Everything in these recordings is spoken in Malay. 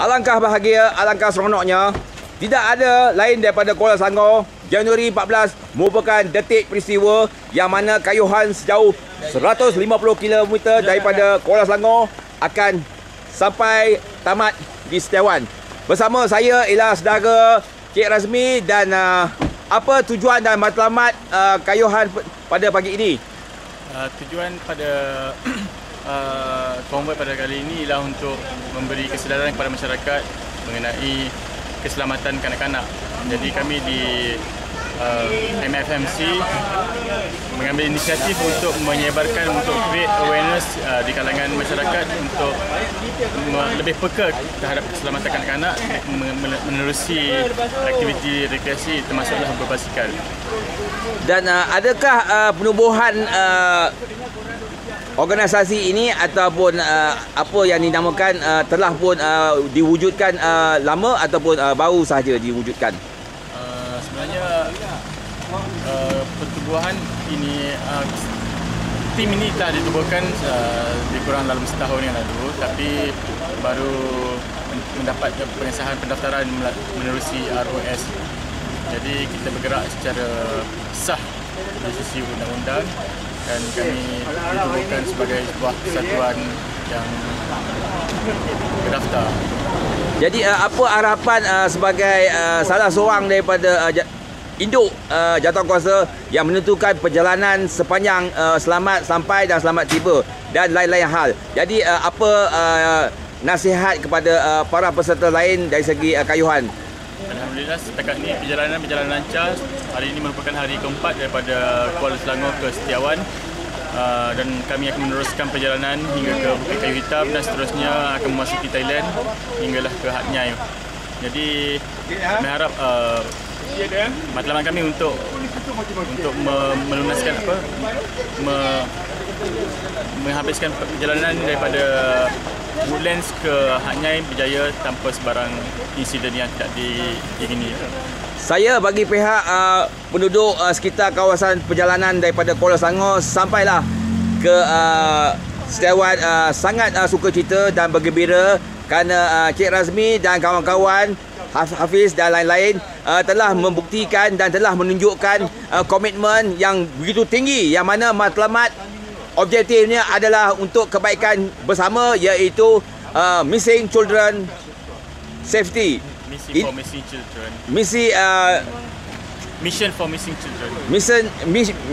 Alangkah bahagia, alangkah seronoknya. Tidak ada lain daripada Kuala Selangor. Januari 14 merupakan detik peristiwa yang mana kayuhan sejauh 150 km daripada Kuala Selangor akan sampai tamat di Setiawan. Bersama saya ialah saudara Cik Razmi dan uh, apa tujuan dan matlamat uh, kayuhan pada pagi ini? Uh, tujuan pada uh, konvoi pada kali ini ialah untuk memberi kesedaran kepada masyarakat mengenai keselamatan kanak-kanak. Jadi kami di uh, MFMC mengambil inisiatif untuk menyebarkan untuk create awareness uh, di kalangan masyarakat untuk lebih peka terhadap keselamatan kanak-kanak menerusi aktiviti rekreasi termasuklah berbasikal. Dan uh, adakah uh, penubuhan uh, organisasi ini ataupun uh, apa yang dinamakan uh, telah pun uh, diwujudkan uh, lama ataupun uh, baru sahaja diwujudkan? Uh, sebenarnya uh, pertubuhan ini uh, tim ini telah ditubuhkan uh, lebih kurang dalam setahun yang lalu tapi baru mendapat pengesahan pendaftaran menerusi ROS. Jadi kita bergerak secara sah dari sisi undang-undang dan kami ditubuhkan sebagai sebuah kesatuan yang berdaftar. Jadi uh, apa harapan uh, sebagai uh, salah seorang daripada uh, induk uh, kuasa yang menentukan perjalanan sepanjang uh, selamat sampai dan selamat tiba dan lain-lain hal. Jadi uh, apa uh, nasihat kepada uh, para peserta lain dari segi uh, kayuhan? Alhamdulillah setakat ini perjalanan berjalan lancar. Hari ini merupakan hari keempat daripada Kuala Selangor ke Setiawan. Uh, dan kami akan meneruskan perjalanan hingga ke Bukit Kayu Hitam dan seterusnya akan memasuki Thailand hinggalah ke Hat Nyai. Jadi kami harap uh, matlamat kami untuk untuk melunaskan apa me, menghabiskan perjalanan daripada Woodlands ke Hanyai berjaya tanpa sebarang insiden yang tidak diingini. Saya bagi pihak uh, penduduk uh, sekitar kawasan perjalanan daripada Kuala Selangor sampailah ke uh, Setiawan uh, sangat uh, suka cerita dan bergembira kerana uh, Cik Razmi dan kawan-kawan Hafiz dan lain-lain uh, telah membuktikan dan telah menunjukkan uh, komitmen yang begitu tinggi yang mana matlamat objektifnya adalah untuk kebaikan bersama iaitu uh, missing children safety. Misi for missing children. Misi uh, mission for missing children. mission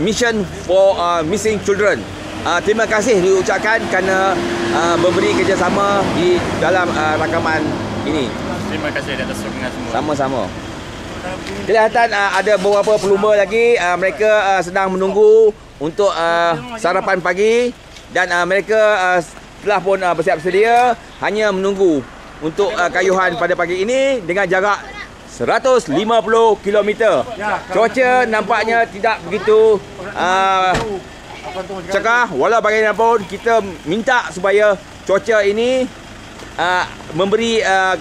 mission for uh, missing children. Uh, terima kasih diucapkan kerana uh, memberi kerjasama di dalam uh, rakaman ini. Terima kasih atas sokongan semua. Sama-sama. Kelihatan uh, ada beberapa pelumba lagi. Uh, mereka uh, sedang menunggu untuk uh, sarapan pagi. Dan uh, mereka uh, telah pun uh, bersiap sedia hanya menunggu untuk uh, kayuhan pada pagi ini dengan jarak 150 km. Cuaca nampaknya tidak begitu uh, cekah. Walau bagaimanapun kita minta supaya cuaca ini uh, memberi uh,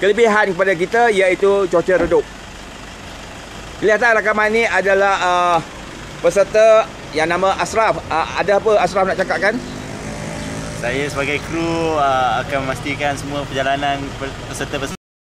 kelebihan kepada kita iaitu cuaca redup. Kelihatan rakaman ini adalah uh, peserta yang nama Asraf. Uh, ada apa Asraf nak cakap kan? Saya sebagai kru uh, akan memastikan semua perjalanan peserta-peserta